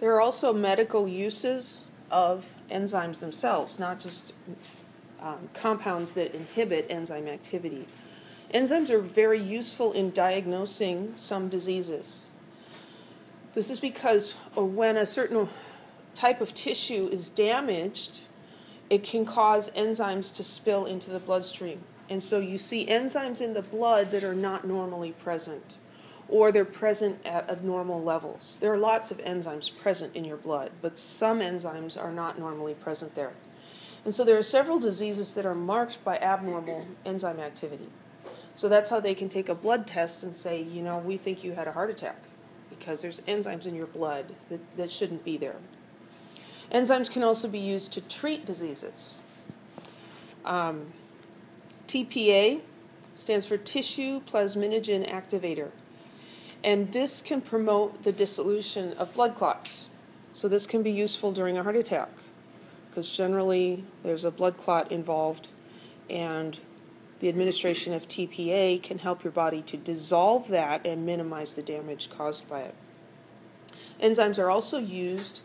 There are also medical uses of enzymes themselves, not just um, compounds that inhibit enzyme activity. Enzymes are very useful in diagnosing some diseases. This is because when a certain type of tissue is damaged, it can cause enzymes to spill into the bloodstream. And so you see enzymes in the blood that are not normally present, or they're present at abnormal levels. There are lots of enzymes present in your blood, but some enzymes are not normally present there. And so there are several diseases that are marked by abnormal enzyme activity. So that's how they can take a blood test and say, you know, we think you had a heart attack because there's enzymes in your blood that, that shouldn't be there. Enzymes can also be used to treat diseases. Um, TPA stands for Tissue Plasminogen Activator. And this can promote the dissolution of blood clots. So this can be useful during a heart attack because generally there's a blood clot involved and the administration of TPA can help your body to dissolve that and minimize the damage caused by it. Enzymes are also used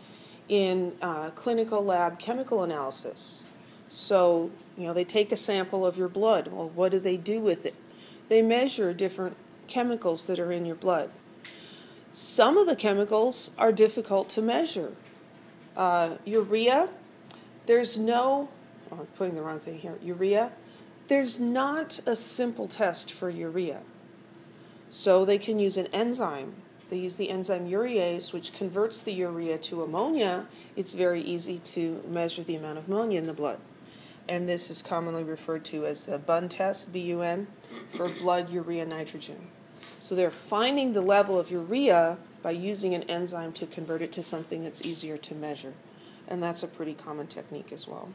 in uh, clinical lab chemical analysis. So, you know, they take a sample of your blood. Well, what do they do with it? They measure different chemicals that are in your blood. Some of the chemicals are difficult to measure. Uh, urea, there's no, oh, I'm putting the wrong thing here, urea, there's not a simple test for urea. So they can use an enzyme. They use the enzyme urease, which converts the urea to ammonia. It's very easy to measure the amount of ammonia in the blood and this is commonly referred to as the BUN test, B-U-N, for blood urea nitrogen. So they're finding the level of urea by using an enzyme to convert it to something that's easier to measure. And that's a pretty common technique as well.